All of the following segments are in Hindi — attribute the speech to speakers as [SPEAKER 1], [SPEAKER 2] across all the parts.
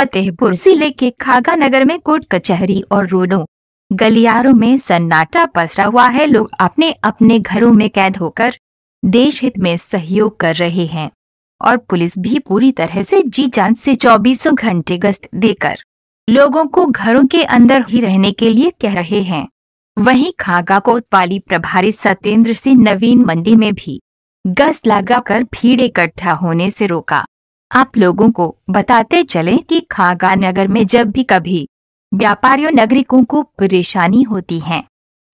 [SPEAKER 1] फतेहपुर ज़िले के खागा नगर में कोर्ट कचहरी और रोडों, गलियारों में सन्नाटा पसरा हुआ है। लोग अपने अपने घरों में कैद होकर देश हित में सहयोग कर रहे हैं और पुलिस भी पूरी तरह से जी जान से चौबीसों घंटे गश्त देकर लोगों को घरों के अंदर ही रहने के लिए कह रहे हैं। वहीं खागा कोतवाली प्रभारी सत्येंद्र सिंह नवीन मंडी में भी गश्त लगाकर भीड़ इकट्ठा होने से रोका। आप लोगों को बताते चले कि खागा नगर में जब भी कभी व्यापारियों नागरिकों को परेशानी होती है,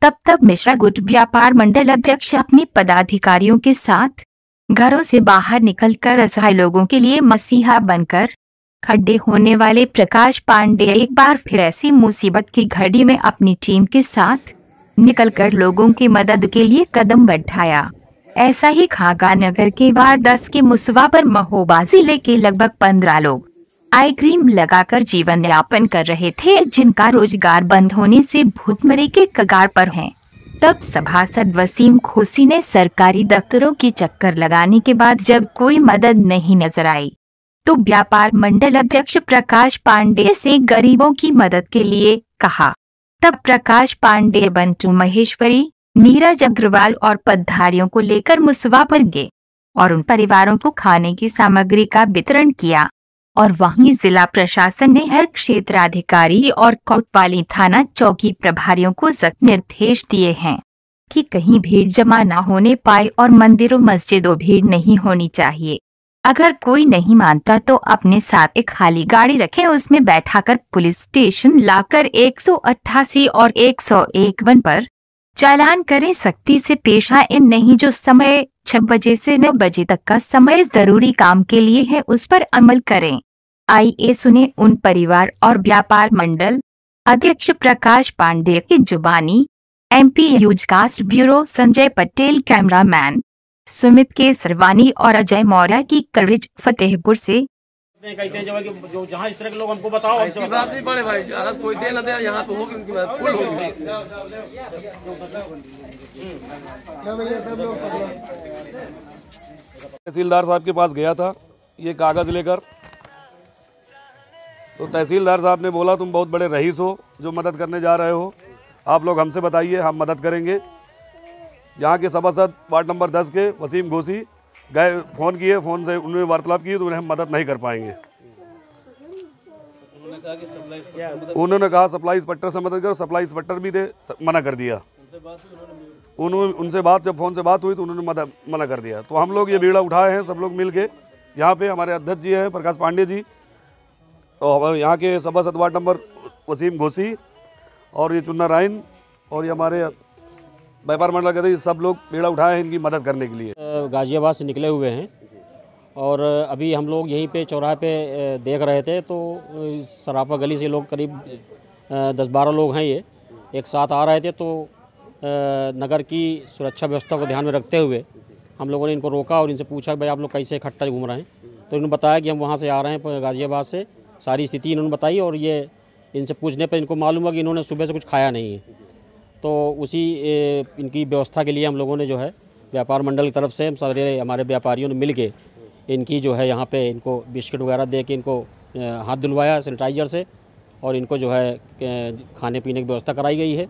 [SPEAKER 1] तब तब मिश्रा गुट व्यापार मंडल अध्यक्ष अपने पदाधिकारियों के साथ घरों से बाहर निकलकर असहाय लोगों के लिए मसीहा बनकर खड्डे होने वाले प्रकाश पांडे एक बार फिर ऐसी मुसीबत की घड़ी में अपनी टीम के साथ निकलकर लोगों की मदद के लिए कदम बढ़ाया। ऐसा ही खागा नगर के वार्ड दस के मुसवा पर महोबा ज़िले के लगभग पंद्रह लोग आई क्रीम लगाकर जीवन यापन कर रहे थे, जिनका रोज़गार बंद होने से भूतमरी के कगार पर हैं। तब सभासद वसीम खोसी ने सरकारी दफ्तरों के चक्कर लगाने के बाद जब कोई मदद नहीं नज़र आई तो व्यापार मंडल अध्यक्ष प्रकाश पांडे से गरीबों की मदद के लिए कहा तब प्रकाश पांडे बंटू महेश्वरी नीरज अग्रवाल और पदधारियों को लेकर मुसवा पर गए और उन परिवारों को खाने की सामग्री का वितरण किया और वहीं जिला प्रशासन ने हर क्षेत्राधिकारी और कोतवाली थाना चौकी प्रभारियों को सख्त निर्देश दिए हैं कि कहीं भीड़ जमा न होने पाए और मंदिरों, मस्जिदों भीड़ नहीं होनी चाहिए। अगर कोई नहीं मानता तो अपने साथ एक खाली गाड़ी रखे, उसमें बैठाकर पुलिस स्टेशन लाकर 188 और 101 पर चालान करें, सख्ती से पेश आए नहीं जो समय छह बजे से नौ बजे तक का समय ज़रूरी काम के लिए है, उस पर अमल करें। आइए सुने उन परिवार और व्यापार मंडल। अध्यक्ष प्रकाश पांडे की जुबानी। एमपी यूजकास्ट ब्यूरो, संजय पटेल, कैमरामैन। सुमित के सरवानी और अजय मौर्य की कवरेज फतेहपुर से।
[SPEAKER 2] कहते हैं जो कि जो जहाँ इस तरह के लोग हमको बताओ
[SPEAKER 3] ऐसी बात नहीं बड़े भाई अगर कोई दे ना दे यहाँ पे होगी उनकी मदद फुल होगी।
[SPEAKER 4] तहसीलदार साहब के पास गया था ये कागज़ लेकर। तो तहसीलदार साहब ने बोला तुम बहुत बड़े रईस हो जो मदद करने जा रहे हो आप लोग हमसे बताइए हम मदद करेंगे। यहाँ के सभासद वार्ड नंबर दस के वसीम घोसी गए, फ़ोन किए, फ़ोन से उन्होंने वार्तालाप की तो उन्हें हम मदद नहीं कर पाएँगे। उन्होंने कहा, सप्लाई इंस्पेक्टर से मदद करो, सप्लाई इंस्पेक्टर भी थे मना कर दिया। उन्होंने, उनसे बात, जब फ़ोन से बात हुई तो उन्होंने मदद मना कर दिया। तो हम लोग ये बीड़ा उठाए हैं, सब लोग मिल के। यहाँ पे हमारे अध्यक्ष जी हैं, प्रकाश पांडे जी, और यहाँ के सभासद वार्ड नंबर वसीम घोसी, और ये चुन्ना राइन, और ये हमारे व्यापार मंडल के अध्यक्ष सब लोग बीड़ा उठाए हैं इनकी मदद करने के लिए।
[SPEAKER 2] गाजियाबाद से निकले हुए हैं। और अभी हम लोग यहीं पे चौराहे पे देख रहे थे तो सराफा गली से लोग करीब दस बारह लोग हैं ये। एक साथ आ रहे थे तो नगर की सुरक्षा व्यवस्था को ध्यान में रखते हुए हम लोगों ने इनको रोका और इनसे पूछा, भाई आप लोग कैसे इकट्ठा घूम रहे हैं? तो इन्होंने बताया कि हम वहाँ से आ रहे हैं गाज़ियाबाद से। सारी स्थिति इन्होंने बताई और ये इनसे पूछने पर इनको मालूम हुआ कि इन्होंने सुबह से कुछ खाया नहीं है। तो उसी इनकी व्यवस्था के लिए हम लोगों ने जो है व्यापार मंडल की तरफ़ से हम सारे हमारे व्यापारियों ने मिल के इनकी जो है यहाँ पे इनको बिस्किट वगैरह दे के इनको हाथ धुलवाया सैनिटाइजर से और इनको जो है खाने पीने की व्यवस्था कराई गई है।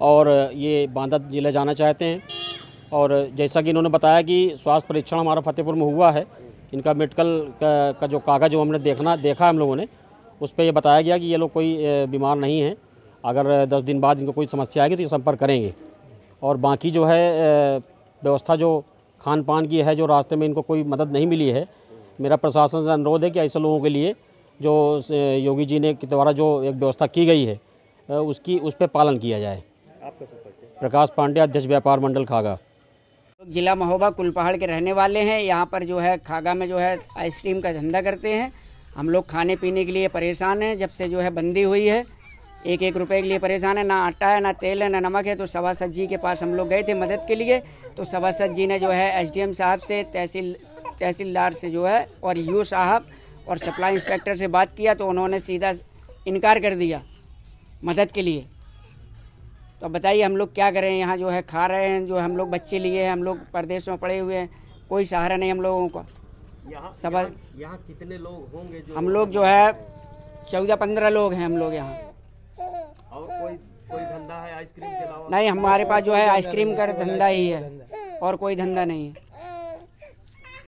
[SPEAKER 2] और ये बांदा ज़िले जाना चाहते हैं और जैसा कि इन्होंने बताया कि स्वास्थ्य परीक्षण हमारा फतेहपुर में हुआ है इनका मेडिकल का, का जो कागज़ जो हमने देखना देखा हम लोगों ने उस पर यह बताया गया कि ये लोग कोई बीमार नहीं है। अगर दस दिन बाद इनको कोई समस्या आएगी तो ये संपर्क करेंगे। और बाकी जो है व्यवस्था जो खान पान की है, जो रास्ते में इनको कोई मदद नहीं मिली है, मेरा प्रशासन से अनुरोध है कि ऐसे लोगों के लिए जो योगी जी ने के द्वारा जो एक व्यवस्था की गई है उसकी, उस पर पालन किया जाए। प्रकाश पांडे, अध्यक्ष व्यापार मंडल खागा।
[SPEAKER 5] जिला महोबा कुलपहाड़ के रहने वाले हैं, यहाँ पर जो है खागा में जो है आइसक्रीम का धंधा करते हैं। हम लोग खाने पीने के लिए परेशान हैं, जब से जो है बंदी हुई है एक एक रुपए के लिए परेशान है ना आटा है ना तेल है ना नमक है तो सभासद जी के पास हम लोग गए थे मदद के लिए। तो सभासद जी ने जो है एसडीएम साहब से तहसील तहसीलदार से जो है और यू साहब और सप्लाई इंस्पेक्टर से बात किया तो उन्होंने सीधा इनकार कर दिया मदद के लिए। तो बताइए हम लोग क्या करें? यहाँ जो है खा रहे हैं जो हम लोग बच्चे लिए हैं हम लोग परदेश में पड़े हुए हैं कोई सहारा नहीं हम लोगों का। सब
[SPEAKER 3] यहाँ कितने लोग होंगे जो
[SPEAKER 5] हम लोग जो है चौदह पंद्रह लोग हैं हम लोग यहाँ
[SPEAKER 6] और कोई कोई धंधा है आइसक्रीम के अलावा
[SPEAKER 5] नहीं, हमारे पास जो है आइसक्रीम का धंधा ही है और कोई धंधा नहीं है।